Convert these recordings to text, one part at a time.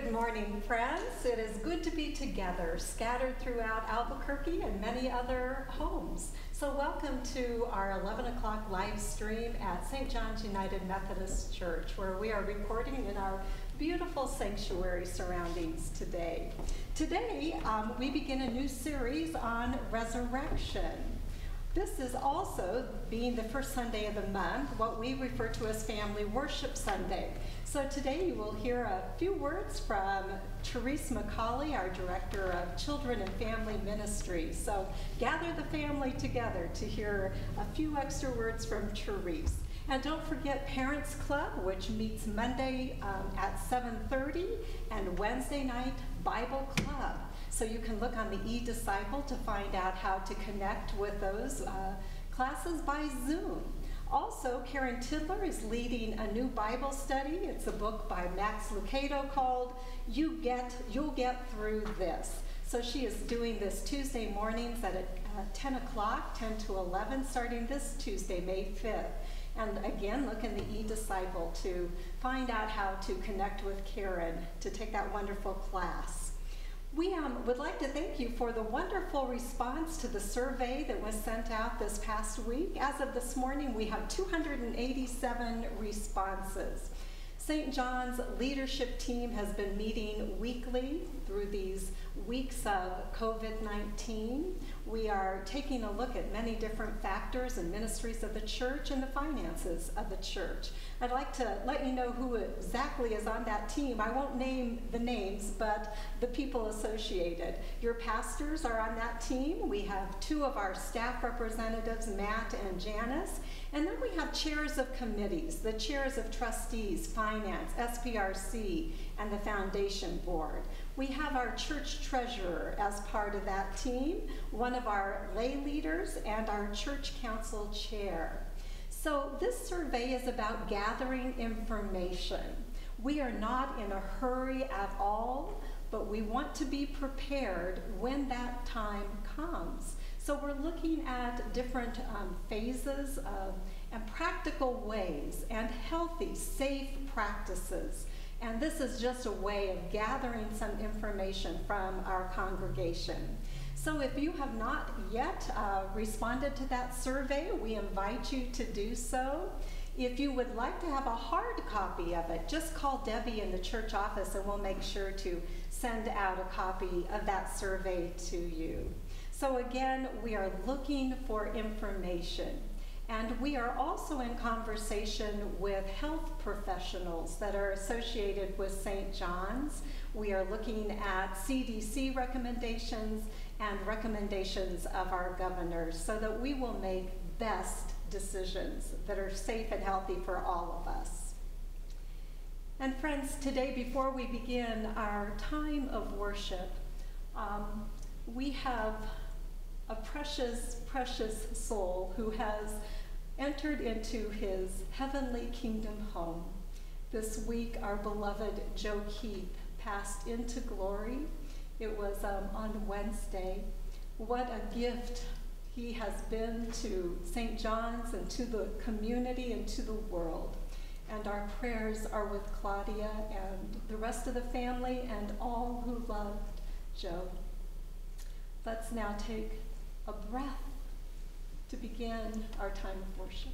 Good morning, friends. It is good to be together, scattered throughout Albuquerque and many other homes. So, welcome to our 11 o'clock live stream at St. John's United Methodist Church, where we are recording in our beautiful sanctuary surroundings today. Today, um, we begin a new series on resurrection. This is also, being the first Sunday of the month, what we refer to as Family Worship Sunday. So today you will hear a few words from Therese McCauley, our Director of Children and Family Ministry. So gather the family together to hear a few extra words from Therese. And don't forget Parents Club, which meets Monday um, at 7.30 and Wednesday night Bible Club. So you can look on the eDisciple to find out how to connect with those uh, classes by Zoom. Also, Karen Tidler is leading a new Bible study. It's a book by Max Lucado called "You Get You'll Get Through This." So she is doing this Tuesday mornings at uh, 10 o'clock, 10 to 11, starting this Tuesday, May 5th. And again, look in the eDisciple to find out how to connect with Karen to take that wonderful class. We um, would like to thank you for the wonderful response to the survey that was sent out this past week. As of this morning, we have 287 responses. St. John's leadership team has been meeting weekly through these weeks of COVID 19. We are taking a look at many different factors and ministries of the church and the finances of the church. I'd like to let you know who exactly is on that team. I won't name the names, but the people associated. Your pastors are on that team. We have two of our staff representatives, Matt and Janice. And then we have chairs of committees, the chairs of trustees, finance, SPRC, and the foundation board. We have our church treasurer as part of that team, one of our lay leaders, and our church council chair. So this survey is about gathering information. We are not in a hurry at all, but we want to be prepared when that time comes. So we're looking at different um, phases of, and practical ways and healthy, safe practices. And this is just a way of gathering some information from our congregation. So if you have not yet uh, responded to that survey, we invite you to do so. If you would like to have a hard copy of it, just call Debbie in the church office and we'll make sure to send out a copy of that survey to you. So again, we are looking for information. And we are also in conversation with health professionals that are associated with St. John's. We are looking at CDC recommendations and recommendations of our governors so that we will make best decisions that are safe and healthy for all of us. And friends, today, before we begin our time of worship, um, we have a precious, precious soul who has entered into his heavenly kingdom home. This week, our beloved Joe Keep passed into glory. It was um, on Wednesday. What a gift he has been to St. John's and to the community and to the world. And our prayers are with Claudia and the rest of the family and all who loved Joe. Let's now take a breath to begin our time of worship.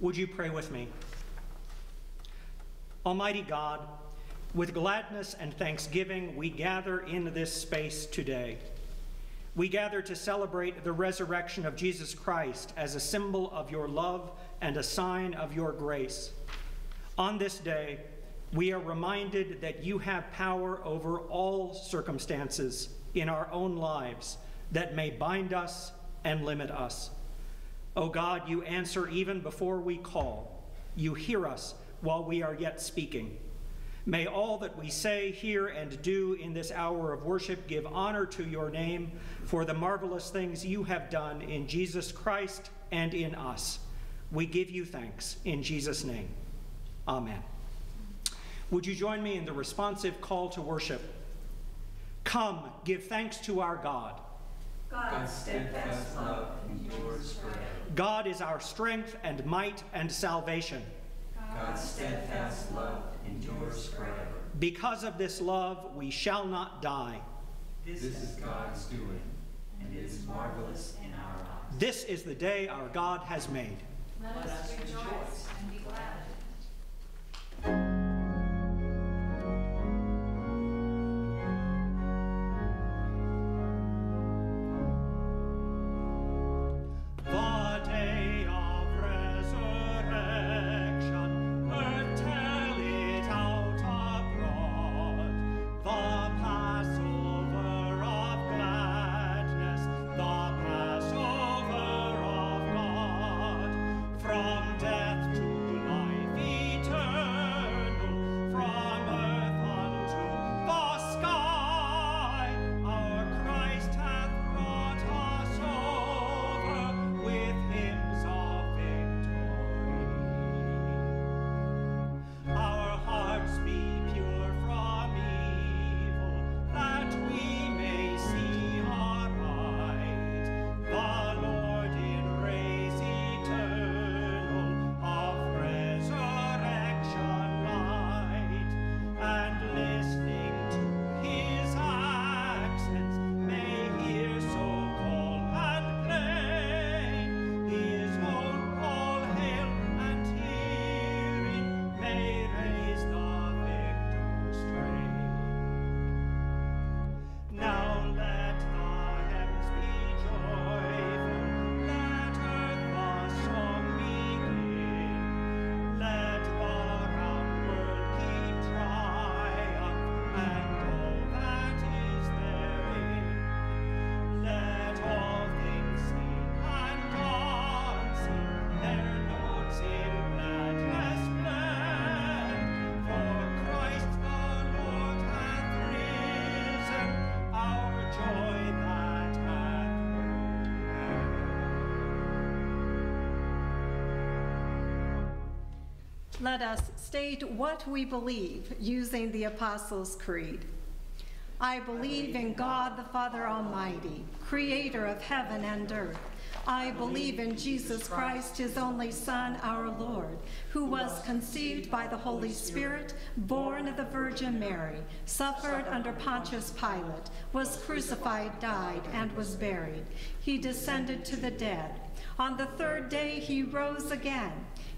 Would you pray with me? Almighty God, with gladness and thanksgiving, we gather in this space today. We gather to celebrate the resurrection of Jesus Christ as a symbol of your love and a sign of your grace. On this day, we are reminded that you have power over all circumstances in our own lives that may bind us and limit us. O oh God, you answer even before we call. You hear us while we are yet speaking. May all that we say, hear, and do in this hour of worship give honor to your name for the marvelous things you have done in Jesus Christ and in us. We give you thanks in Jesus' name. Amen. Would you join me in the responsive call to worship? Come, give thanks to our God. God's steadfast love endures forever. God is our strength and might and salvation. God's steadfast love endures forever. Because of this love, we shall not die. This is God's doing, and it is marvelous in our eyes. This is the day our God has made. Let us rejoice and be glad Let us state what we believe using the Apostles' Creed. I believe in God the Father Almighty, creator of heaven and earth. I believe in Jesus Christ, his only Son, our Lord, who was conceived by the Holy Spirit, born of the Virgin Mary, suffered under Pontius Pilate, was crucified, died, and was buried. He descended to the dead. On the third day he rose again.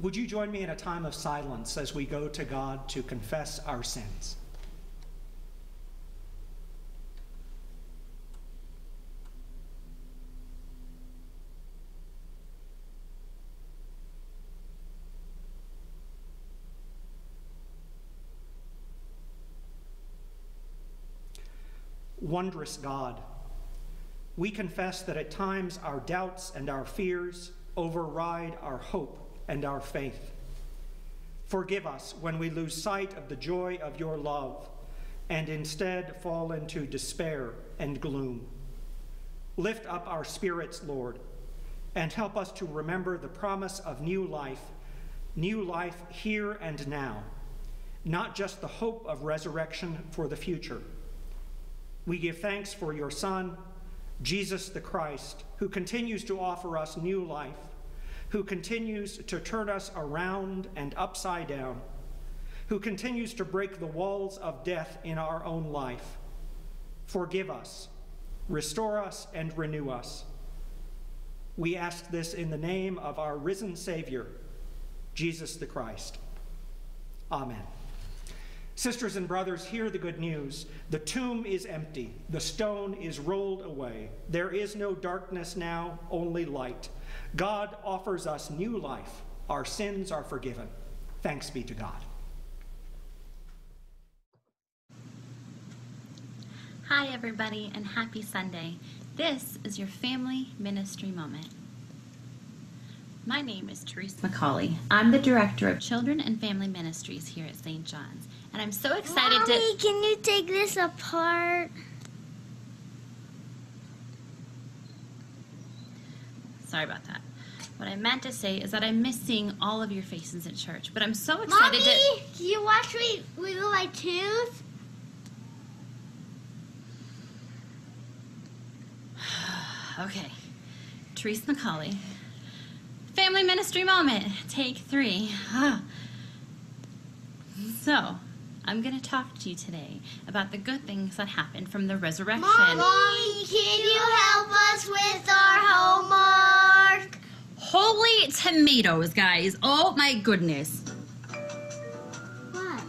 Would you join me in a time of silence as we go to God to confess our sins? Wondrous God, we confess that at times our doubts and our fears override our hope and our faith. Forgive us when we lose sight of the joy of your love and instead fall into despair and gloom. Lift up our spirits, Lord, and help us to remember the promise of new life, new life here and now, not just the hope of resurrection for the future. We give thanks for your Son, Jesus the Christ, who continues to offer us new life, who continues to turn us around and upside down, who continues to break the walls of death in our own life. Forgive us, restore us, and renew us. We ask this in the name of our risen Savior, Jesus the Christ. Amen. Sisters and brothers, hear the good news. The tomb is empty, the stone is rolled away. There is no darkness now, only light. God offers us new life. Our sins are forgiven. Thanks be to God. Hi, everybody, and happy Sunday. This is your family ministry moment. My name is Therese McCauley. I'm the director of Children and Family Ministries here at St. John's, and I'm so excited Mommy, to. can you take this apart? Sorry about that. What I meant to say is that I miss seeing all of your faces at church, but I'm so excited Mommy, to. can you watch me wiggle my tooth? Okay. Therese McCauley. Family ministry moment. Take three. So, I'm going to talk to you today about the good things that happened from the resurrection. Mommy, can you help us with our homework? Holy tomatoes, guys. Oh my goodness. What?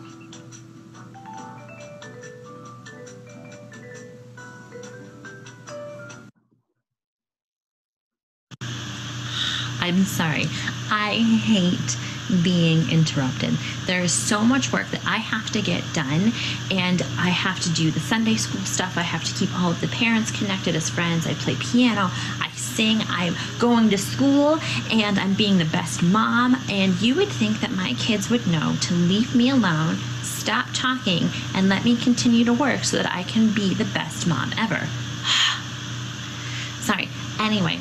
I'm sorry. I hate being interrupted. There is so much work that I have to get done, and I have to do the Sunday school stuff. I have to keep all of the parents connected as friends. I play piano, I sing, I'm going to school, and I'm being the best mom. And you would think that my kids would know to leave me alone, stop talking, and let me continue to work so that I can be the best mom ever. Sorry. Anyway,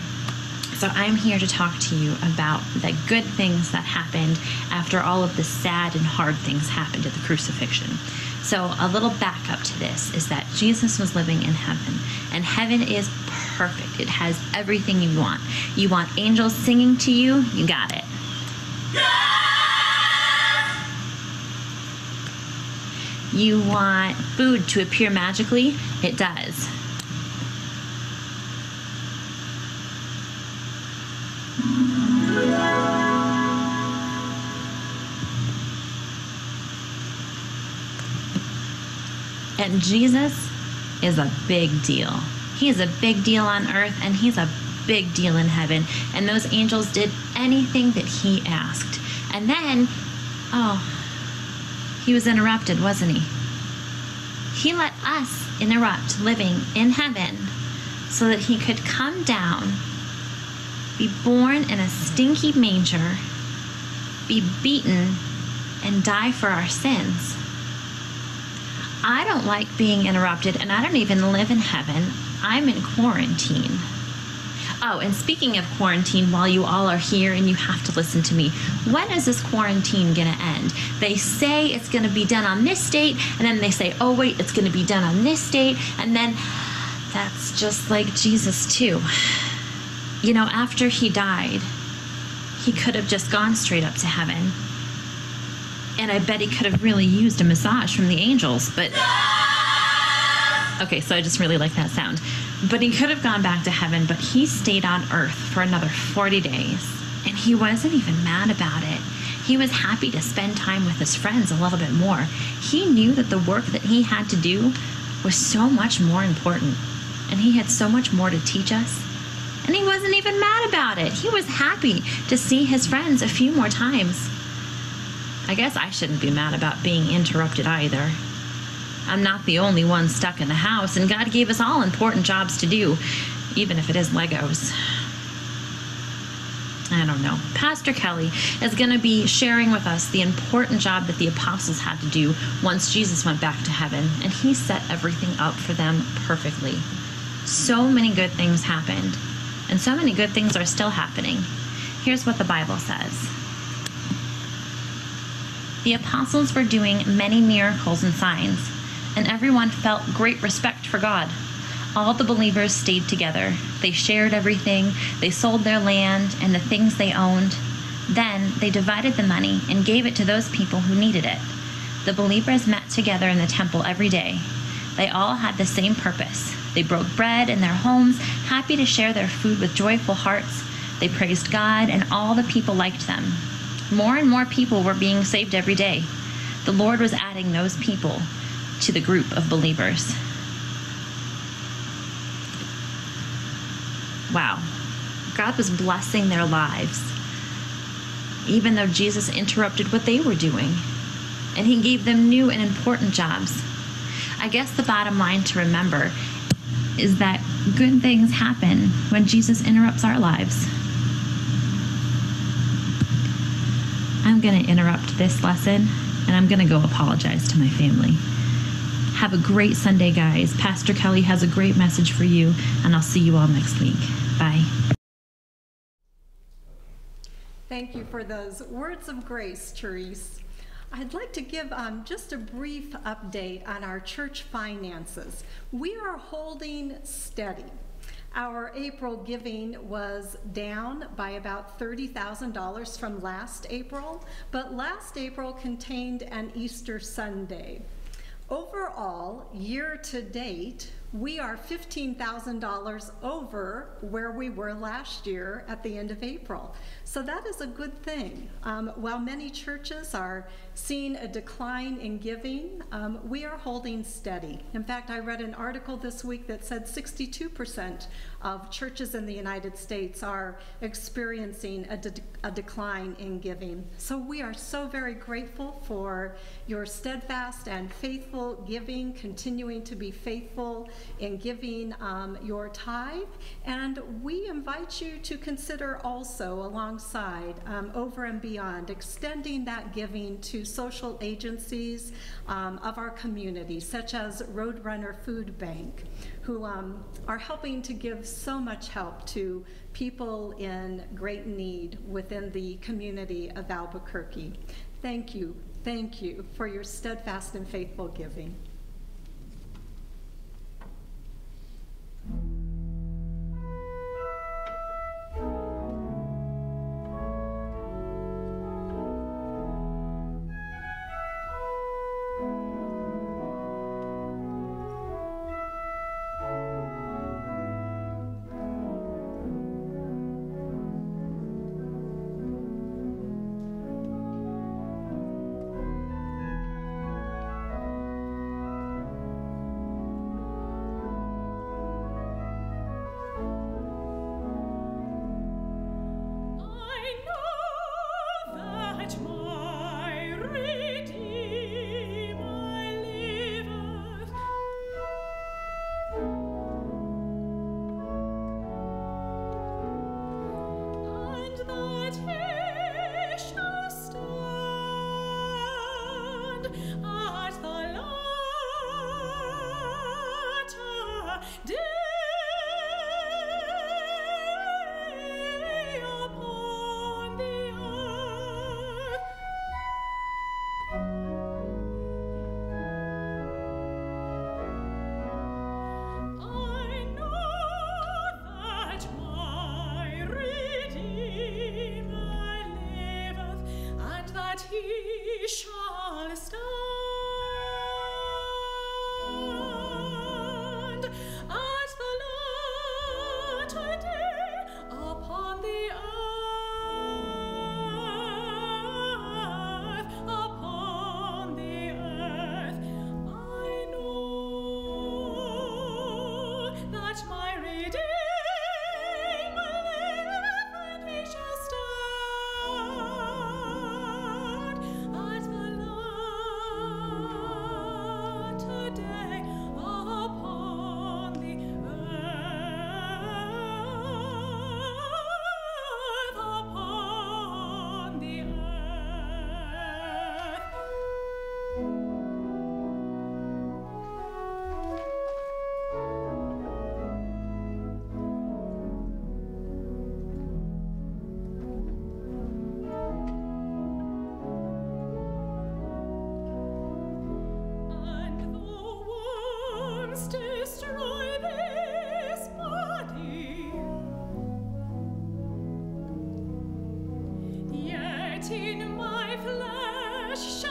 so I'm here to talk to you about the good things that happened after all of the sad and hard things happened at the crucifixion. So a little backup to this is that Jesus was living in heaven, and heaven is perfect. It has everything you want. You want angels singing to you? You got it. You want food to appear magically? It does. And Jesus is a big deal. He is a big deal on earth and he's a big deal in heaven. And those angels did anything that he asked. And then, oh, he was interrupted, wasn't he? He let us interrupt living in heaven so that he could come down, be born in a stinky manger, be beaten, and die for our sins. I don't like being interrupted, and I don't even live in heaven. I'm in quarantine. Oh, and speaking of quarantine, while you all are here and you have to listen to me, when is this quarantine going to end? They say it's going to be done on this date, and then they say, oh, wait, it's going to be done on this date, and then that's just like Jesus, too. You know, after he died, he could have just gone straight up to heaven. And I bet he could have really used a massage from the angels, but. Okay, so I just really like that sound. But he could have gone back to heaven, but he stayed on earth for another 40 days. And he wasn't even mad about it. He was happy to spend time with his friends a little bit more. He knew that the work that he had to do was so much more important. And he had so much more to teach us. And he wasn't even mad about it. He was happy to see his friends a few more times. I guess I shouldn't be mad about being interrupted either. I'm not the only one stuck in the house, and God gave us all important jobs to do, even if it is Legos. I don't know. Pastor Kelly is going to be sharing with us the important job that the apostles had to do once Jesus went back to heaven, and he set everything up for them perfectly. So many good things happened, and so many good things are still happening. Here's what the Bible says. the apostles were doing many miracles and signs, and everyone felt great respect for God. All the believers stayed together. They shared everything, they sold their land and the things they owned. Then they divided the money and gave it to those people who needed it. The believers met together in the temple every day. They all had the same purpose. They broke bread in their homes, happy to share their food with joyful hearts. They praised God, and all the people liked them. More and more people were being saved every day. The Lord was adding those people to the group of believers. Wow. God was blessing their lives, even though Jesus interrupted what they were doing. And he gave them new and important jobs. I guess the bottom line to remember is that good things happen when Jesus interrupts our lives. I'm going to interrupt this lesson and I'm going to go apologize to my family. Have a great Sunday, guys. Pastor Kelly has a great message for you, and I'll see you all next week. Bye. Thank you for those words of grace, Therese. I'd like to give um, just a brief update on our church finances. We are holding steady. Our April giving was down by about $30,000 from last April, but last April contained an Easter Sunday. Overall, year to date, we are $15,000 over where we were last year at the end of April. So that is a good thing. Um, while many churches are seeing a decline in giving, um, we are holding steady. In fact, I read an article this week that said 62% of churches in the United States are experiencing a, de a decline in giving. So we are so very grateful for your steadfast and faithful giving, continuing to be faithful in giving um, your tithe. And we invite you to consider also, alongside, um, over and beyond, extending that giving to social agencies um, of our community, such as Roadrunner Food Bank, who um, are helping to give so much help to people in great need within the community of Albuquerque. Thank you, thank you for your steadfast and faithful giving. in my flesh.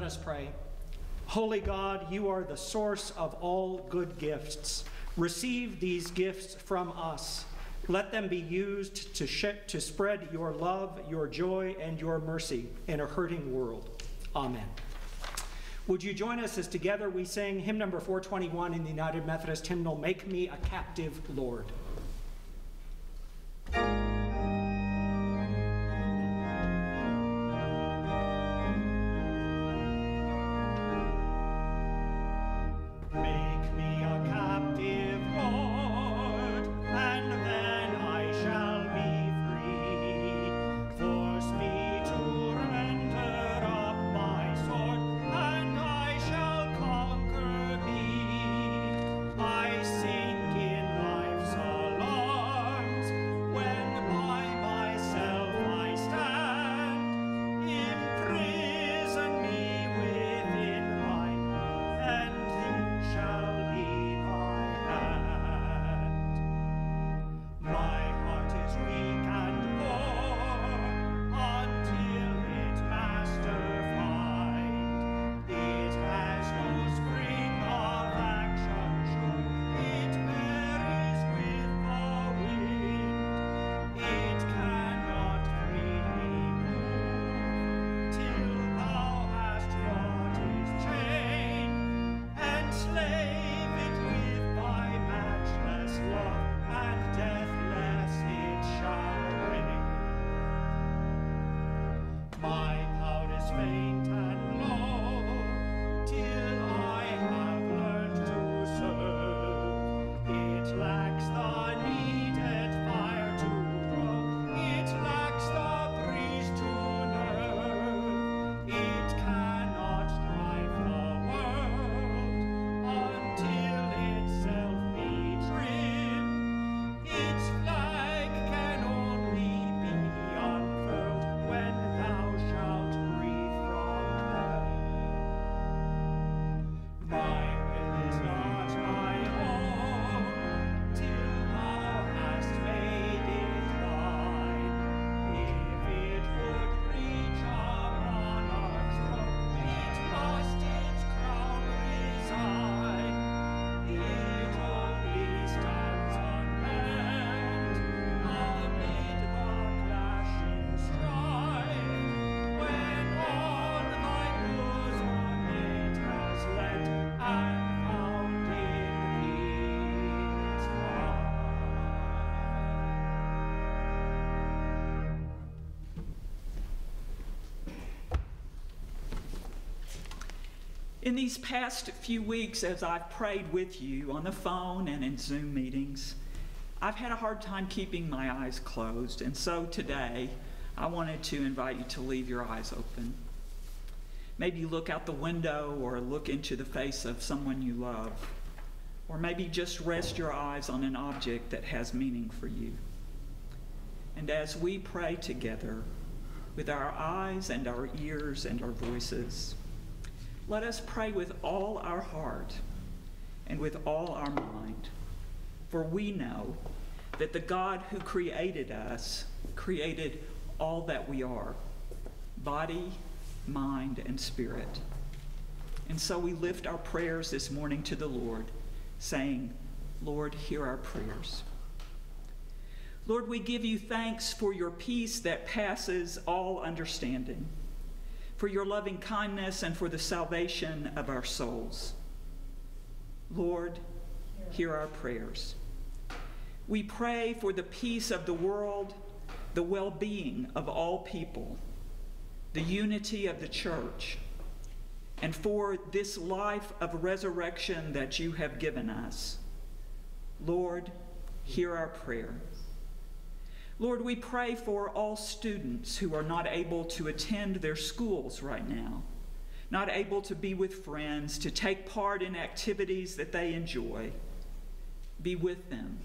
Let us pray. Holy God, you are the source of all good gifts. Receive these gifts from us. Let them be used to, to spread your love, your joy, and your mercy in a hurting world. Amen. Would you join us as together we sing hymn number 421 in the United Methodist hymnal, Make Me a Captive Lord? In these past few weeks, as I've prayed with you on the phone and in Zoom meetings, I've had a hard time keeping my eyes closed. And so today, I wanted to invite you to leave your eyes open. Maybe look out the window or look into the face of someone you love. Or maybe just rest your eyes on an object that has meaning for you. And as we pray together, with our eyes and our ears and our voices, let us pray with all our heart and with all our mind, for we know that the God who created us created all that we are body, mind, and spirit. And so we lift our prayers this morning to the Lord, saying, Lord, hear our prayers. Lord, we give you thanks for your peace that passes all understanding for your loving kindness and for the salvation of our souls. Lord, hear our prayers. We pray for the peace of the world, the well being of all people, the unity of the church, and for this life of resurrection that you have given us. Lord, hear our prayer. Lord, we pray for all students who are not able to attend their schools right now, not able to be with friends, to take part in activities that they enjoy. Be with them.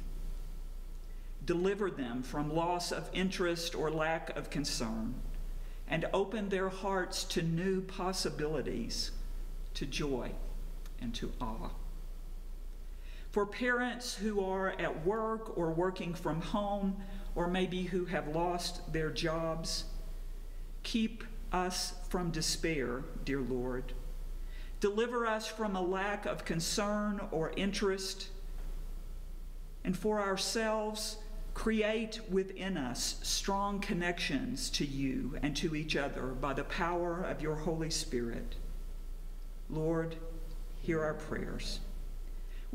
Deliver them from loss of interest or lack of concern, and open their hearts to new possibilities, to joy, and to awe. For parents who are at work or working from home, or maybe who have lost their jobs. Keep us from despair, dear Lord. Deliver us from a lack of concern or interest. And for ourselves, create within us strong connections to you and to each other by the power of your Holy Spirit. Lord, hear our prayers.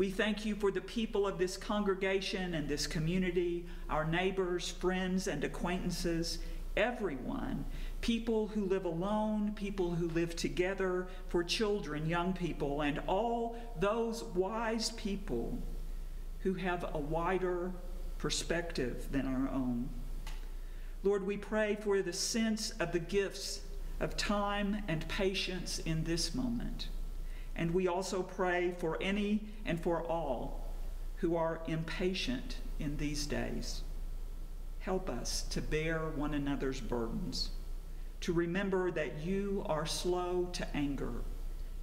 We thank you for the people of this congregation and this community, our neighbors, friends, and acquaintances, everyone, people who live alone, people who live together, for children, young people, and all those wise people who have a wider perspective than our own. Lord, we pray for the sense of the gifts of time and patience in this moment. And we also pray for any and for all who are impatient in these days. Help us to bear one another's burdens, to remember that you are slow to anger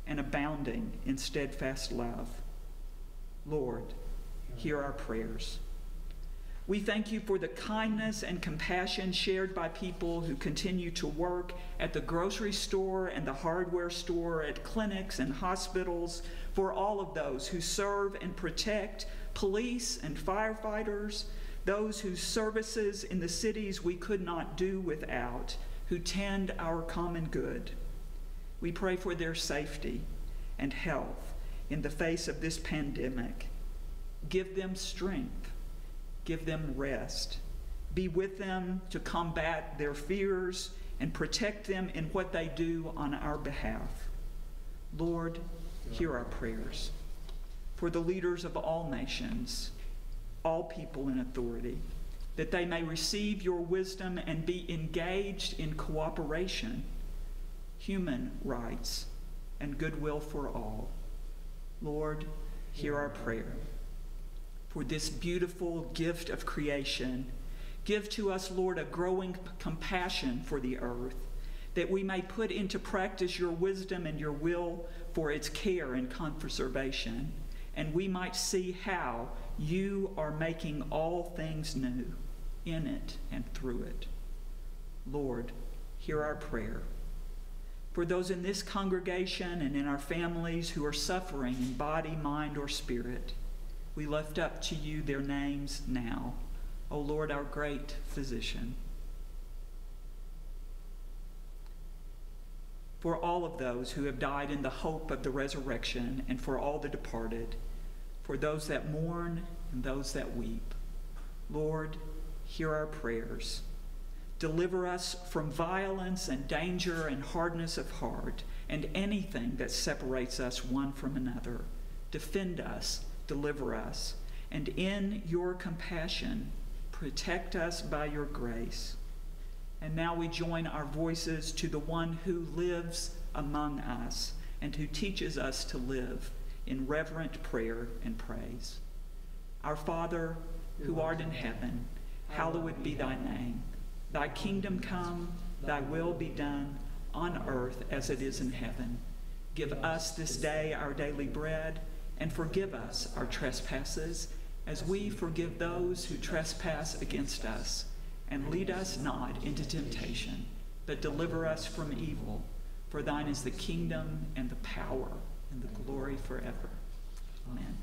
and abounding in steadfast love. Lord, hear our prayers. We thank you for the kindness and compassion shared by people who continue to work at the grocery store and the hardware store, at clinics and hospitals, for all of those who serve and protect police and firefighters, those whose services in the cities we could not do without, who tend our common good. We pray for their safety and health in the face of this pandemic. Give them strength give them rest. Be with them to combat their fears and protect them in what they do on our behalf. Lord, hear our prayers. For the leaders of all nations, all people in authority, that they may receive your wisdom and be engaged in cooperation, human rights, and goodwill for all. Lord, hear our prayer for this beautiful gift of creation. Give to us, Lord, a growing compassion for the earth, that we may put into practice your wisdom and your will for its care and conservation, and we might see how you are making all things new in it and through it. Lord, hear our prayer. For those in this congregation and in our families who are suffering in body, mind, or spirit, we lift up to you their names now. O Lord, our great physician. For all of those who have died in the hope of the resurrection, and for all the departed, for those that mourn and those that weep. Lord, hear our prayers. Deliver us from violence and danger and hardness of heart and anything that separates us one from another. Defend us, deliver us, and in your compassion, protect us by your grace. And now we join our voices to the one who lives among us and who teaches us to live in reverent prayer and praise. Our Father, who art in heaven, hallowed be thy name. Thy kingdom come, thy will be done, on earth as it is in heaven. Give us this day our daily bread, and forgive us our trespasses, as we forgive those who trespass against us. And lead us not into temptation, but deliver us from evil. For thine is the kingdom, and the power, and the glory forever. Amen.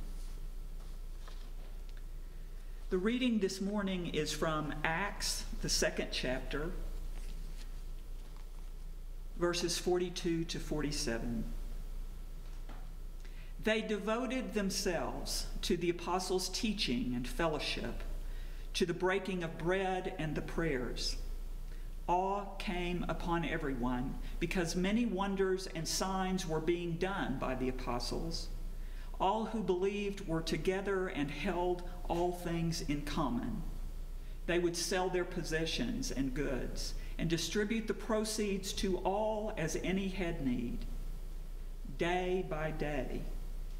The reading this morning is from Acts, the second chapter, verses 42 to 47. They devoted themselves to the apostles' teaching and fellowship, to the breaking of bread and the prayers. Awe came upon everyone because many wonders and signs were being done by the apostles. All who believed were together and held all things in common. They would sell their possessions and goods and distribute the proceeds to all as any had need. Day by day,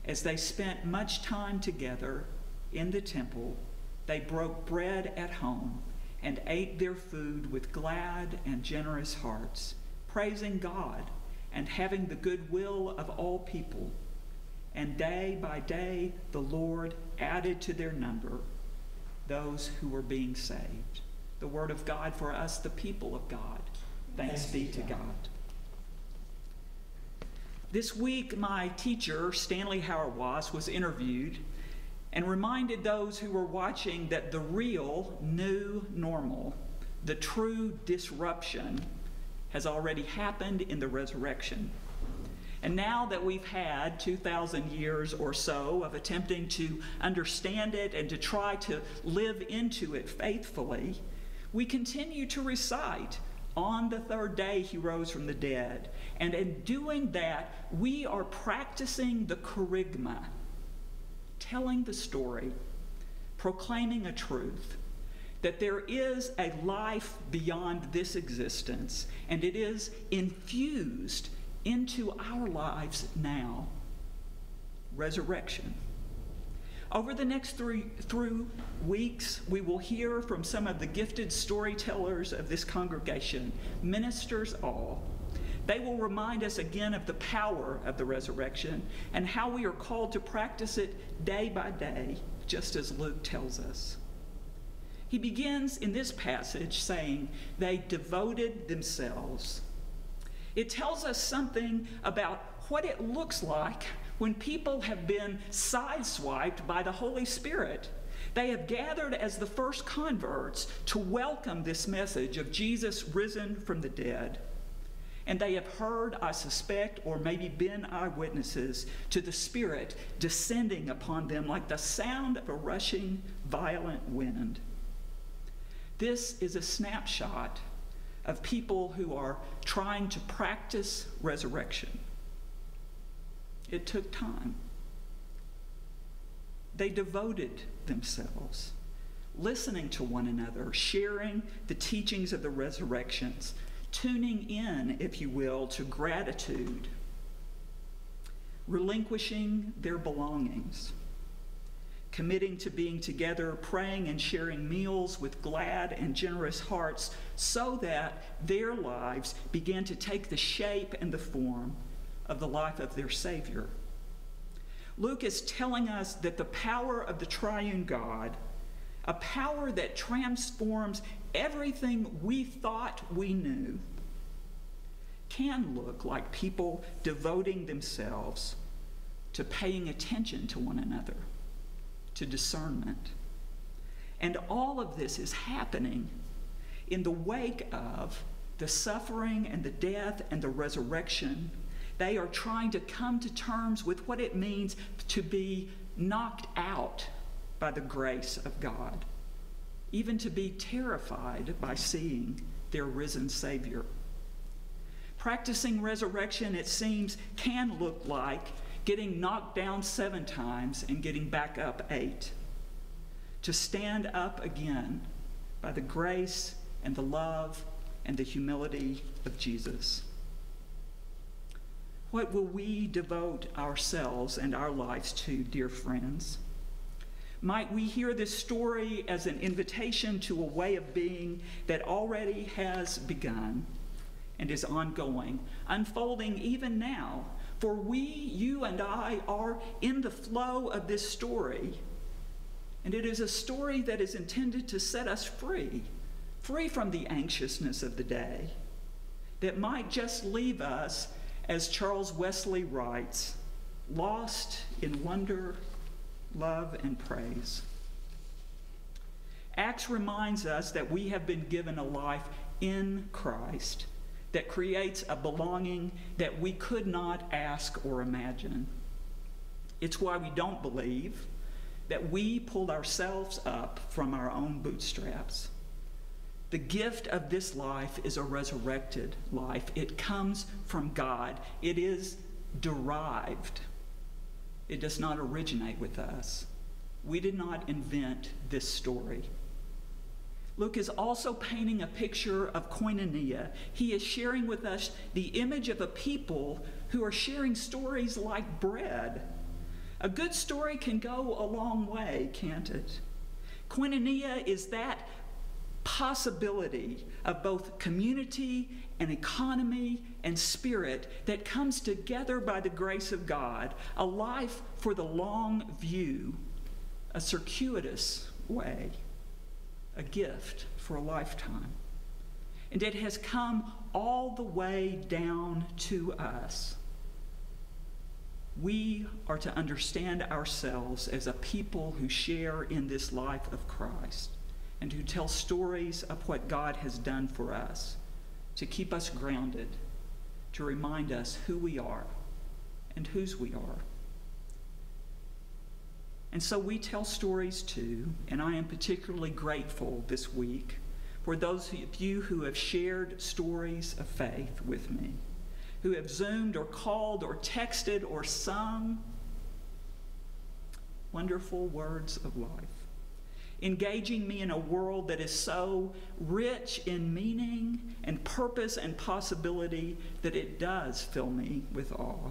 as they spent much time together in the temple, they broke bread at home and ate their food with glad and generous hearts, praising God and having the goodwill of all people. And day by day, the Lord added to their number those who were being saved. The word of God for us, the people of God. Thanks be to God. This week, my teacher, Stanley Hauerwas, was interviewed and reminded those who were watching that the real new normal, the true disruption, has already happened in the resurrection. And now that we've had 2,000 years or so of attempting to understand it and to try to live into it faithfully, we continue to recite, On the third day he rose from the dead. And in doing that, we are practicing the kerygma, telling the story, proclaiming a truth that there is a life beyond this existence, and it is infused into our lives now resurrection. Over the next three through weeks, we will hear from some of the gifted storytellers of this congregation, ministers all. They will remind us again of the power of the resurrection and how we are called to practice it day by day, just as Luke tells us. He begins in this passage saying, They devoted themselves it tells us something about what it looks like when people have been sideswiped by the Holy Spirit. They have gathered as the first converts to welcome this message of Jesus risen from the dead. And they have heard, I suspect, or maybe been eyewitnesses to the Spirit descending upon them like the sound of a rushing, violent wind. This is a snapshot of people who are trying to practice resurrection. It took time. They devoted themselves, listening to one another, sharing the teachings of the resurrections, tuning in, if you will, to gratitude, relinquishing their belongings committing to being together, praying and sharing meals with glad and generous hearts, so that their lives began to take the shape and the form of the life of their Savior. Luke is telling us that the power of the triune God, a power that transforms everything we thought we knew, can look like people devoting themselves to paying attention to one another to discernment. And all of this is happening in the wake of the suffering and the death and the resurrection. They are trying to come to terms with what it means to be knocked out by the grace of God, even to be terrified by seeing their risen Savior. Practicing resurrection, it seems, can look like getting knocked down seven times and getting back up eight. To stand up again by the grace and the love and the humility of Jesus. What will we devote ourselves and our lives to, dear friends? Might we hear this story as an invitation to a way of being that already has begun and is ongoing, unfolding even now? For we, you and I, are in the flow of this story. And it is a story that is intended to set us free, free from the anxiousness of the day, that might just leave us as Charles Wesley writes, lost in wonder, love, and praise. Acts reminds us that we have been given a life in Christ that creates a belonging that we could not ask or imagine. It's why we don't believe that we pulled ourselves up from our own bootstraps. The gift of this life is a resurrected life. It comes from God. It is derived. It does not originate with us. We did not invent this story. Luke is also painting a picture of koinonia. He is sharing with us the image of a people who are sharing stories like bread. A good story can go a long way, can't it? Koinonia is that possibility of both community and economy and spirit that comes together by the grace of God, a life for the long view, a circuitous way, a gift for a lifetime. And it has come all the way down to us. We are to understand ourselves as a people who share in this life of Christ and who tell stories of what God has done for us to keep us grounded, to remind us who we are and whose we are. And so we tell stories too, and I am particularly grateful this week for those of you who have shared stories of faith with me, who have Zoomed or called or texted or sung wonderful words of life engaging me in a world that is so rich in meaning and purpose and possibility that it does fill me with awe.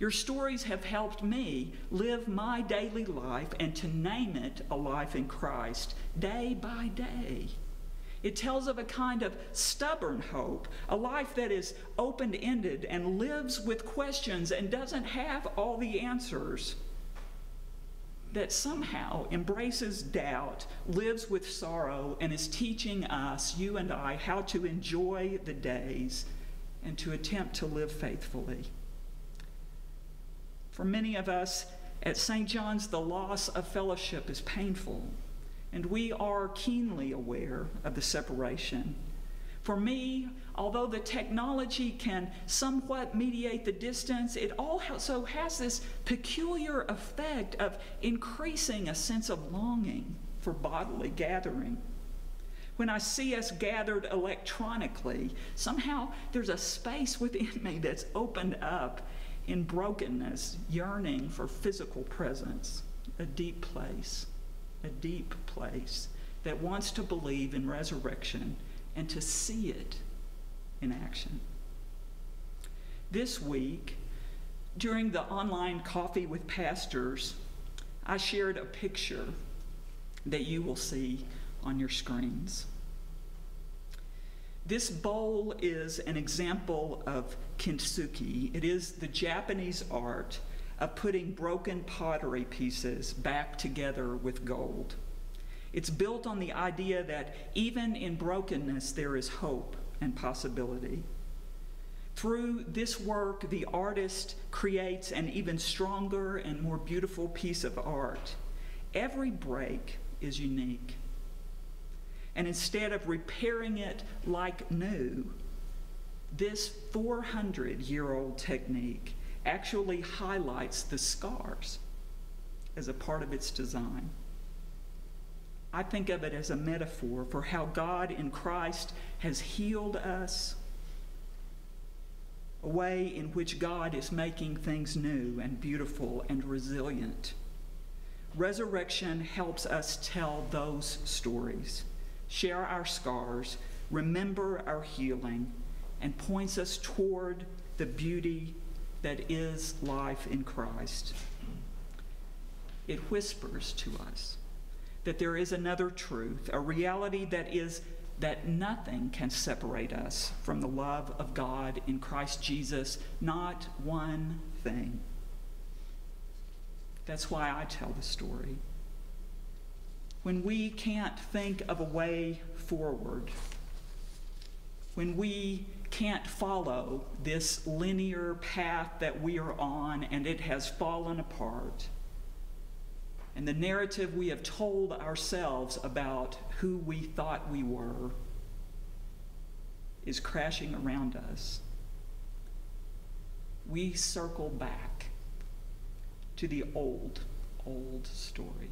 Your stories have helped me live my daily life and to name it a life in Christ day by day. It tells of a kind of stubborn hope, a life that is open ended and lives with questions and doesn't have all the answers that somehow embraces doubt, lives with sorrow, and is teaching us, you and I, how to enjoy the days and to attempt to live faithfully. For many of us at St. John's, the loss of fellowship is painful, and we are keenly aware of the separation for me, although the technology can somewhat mediate the distance, it also has this peculiar effect of increasing a sense of longing for bodily gathering. When I see us gathered electronically, somehow there's a space within me that's opened up in brokenness, yearning for physical presence, a deep place, a deep place that wants to believe in resurrection and to see it in action. This week, during the online coffee with pastors, I shared a picture that you will see on your screens. This bowl is an example of kintsugi. It is the Japanese art of putting broken pottery pieces back together with gold. It's built on the idea that even in brokenness, there is hope and possibility. Through this work, the artist creates an even stronger and more beautiful piece of art. Every break is unique. And instead of repairing it like new, this 400 year old technique actually highlights the scars as a part of its design. I think of it as a metaphor for how God in Christ has healed us, a way in which God is making things new and beautiful and resilient. Resurrection helps us tell those stories, share our scars, remember our healing, and points us toward the beauty that is life in Christ. It whispers to us that there is another truth, a reality that is that nothing can separate us from the love of God in Christ Jesus, not one thing. That's why I tell the story. When we can't think of a way forward, when we can't follow this linear path that we are on and it has fallen apart, and the narrative we have told ourselves about who we thought we were is crashing around us, we circle back to the old, old story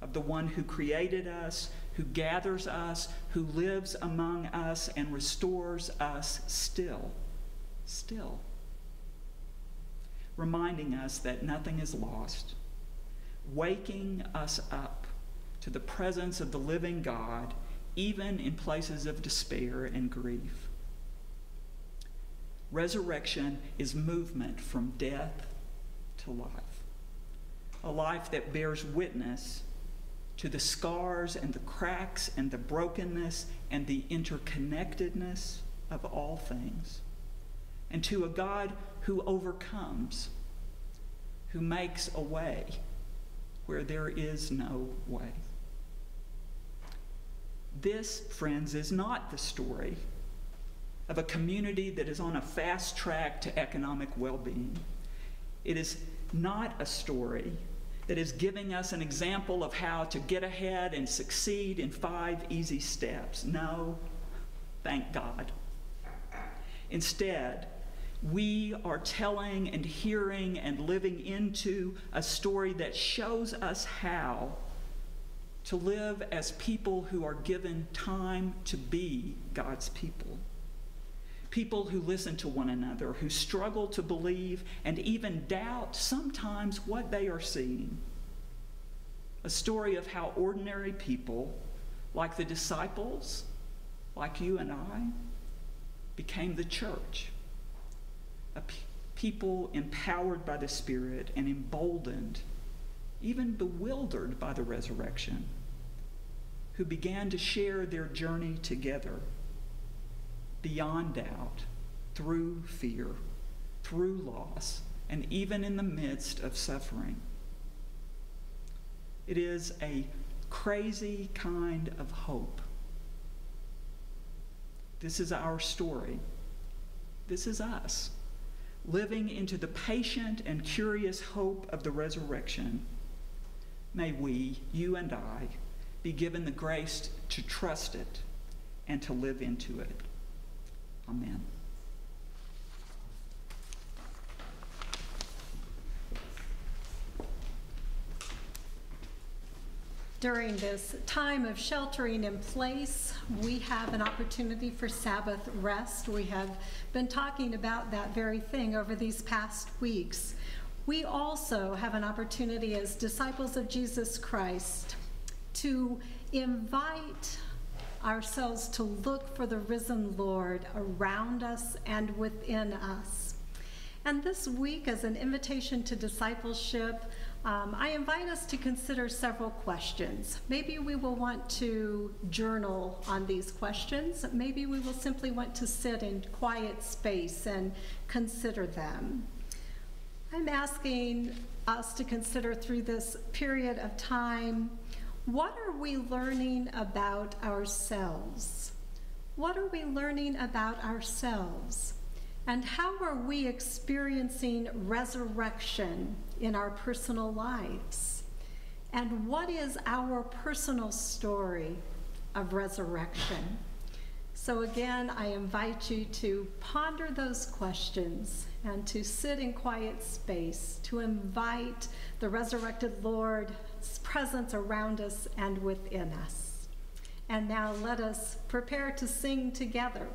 of the one who created us, who gathers us, who lives among us, and restores us still, still. Reminding us that nothing is lost, waking us up to the presence of the living God, even in places of despair and grief. Resurrection is movement from death to life, a life that bears witness to the scars and the cracks and the brokenness and the interconnectedness of all things, and to a God who overcomes, who makes a way where there is no way. This, friends, is not the story of a community that is on a fast track to economic well being. It is not a story that is giving us an example of how to get ahead and succeed in five easy steps. No, thank God. Instead, we are telling and hearing and living into a story that shows us how to live as people who are given time to be God's people. People who listen to one another, who struggle to believe and even doubt sometimes what they are seeing. A story of how ordinary people, like the disciples, like you and I, became the church people empowered by the Spirit and emboldened, even bewildered by the resurrection, who began to share their journey together beyond doubt, through fear, through loss, and even in the midst of suffering. It is a crazy kind of hope. This is our story. This is us living into the patient and curious hope of the resurrection, may we, you and I, be given the grace to trust it and to live into it. Amen. During this time of sheltering in place, we have an opportunity for Sabbath rest. We have been talking about that very thing over these past weeks. We also have an opportunity as disciples of Jesus Christ to invite ourselves to look for the risen Lord around us and within us. And this week, as an invitation to discipleship, um, I invite us to consider several questions. Maybe we will want to journal on these questions. Maybe we will simply want to sit in quiet space and consider them. I'm asking us to consider through this period of time what are we learning about ourselves? What are we learning about ourselves? And how are we experiencing resurrection in our personal lives. And what is our personal story of resurrection? So, again, I invite you to ponder those questions and to sit in quiet space, to invite the resurrected Lord's presence around us and within us. And now let us prepare to sing together.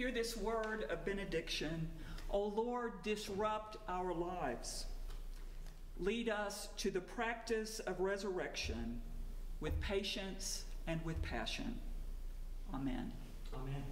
Hear this word of benediction. O Lord, disrupt our lives. Lead us to the practice of resurrection with patience and with passion. Amen. Amen.